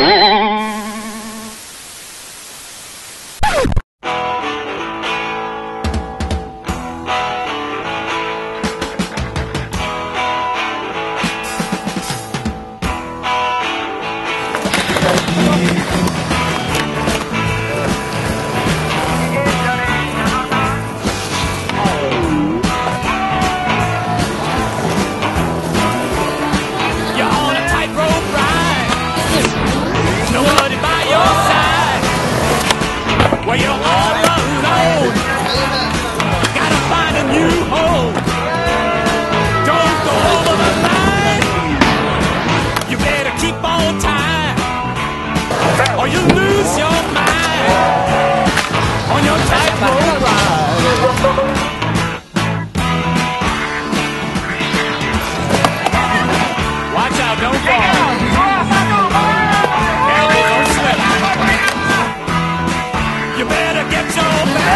Oh!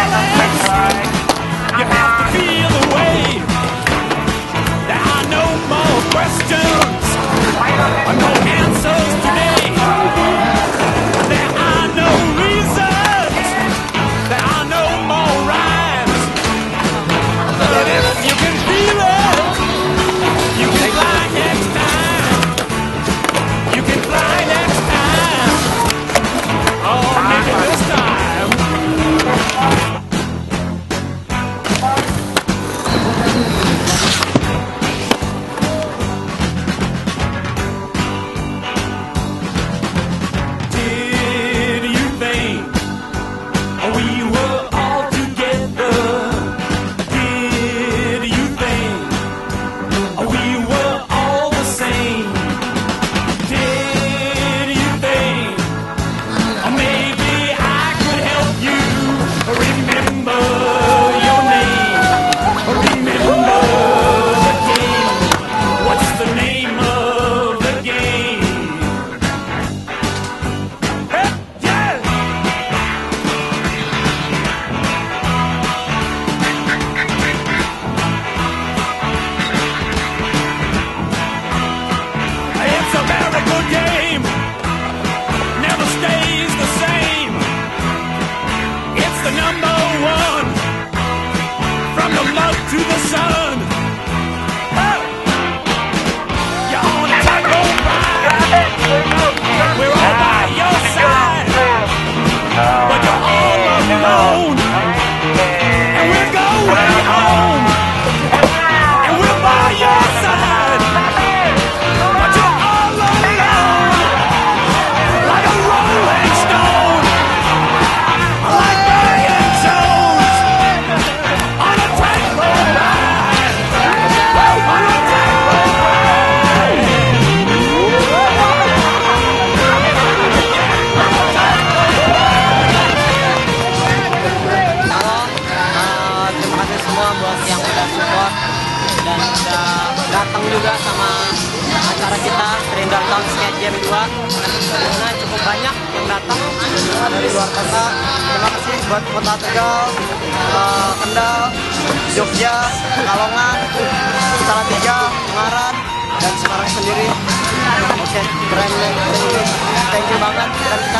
You have to feel the way. There are no more questions. alone. dan udah datang juga sama acara kita Trendal Town Skate Jam 2 karena cukup banyak yang datang dari luar kota. Terima kasih buat kota Tegal uh, Kendal Jogja Kalongan Salatiga Ungaran dan Semarang sendiri. Oke okay, keren dan thank you banget. dan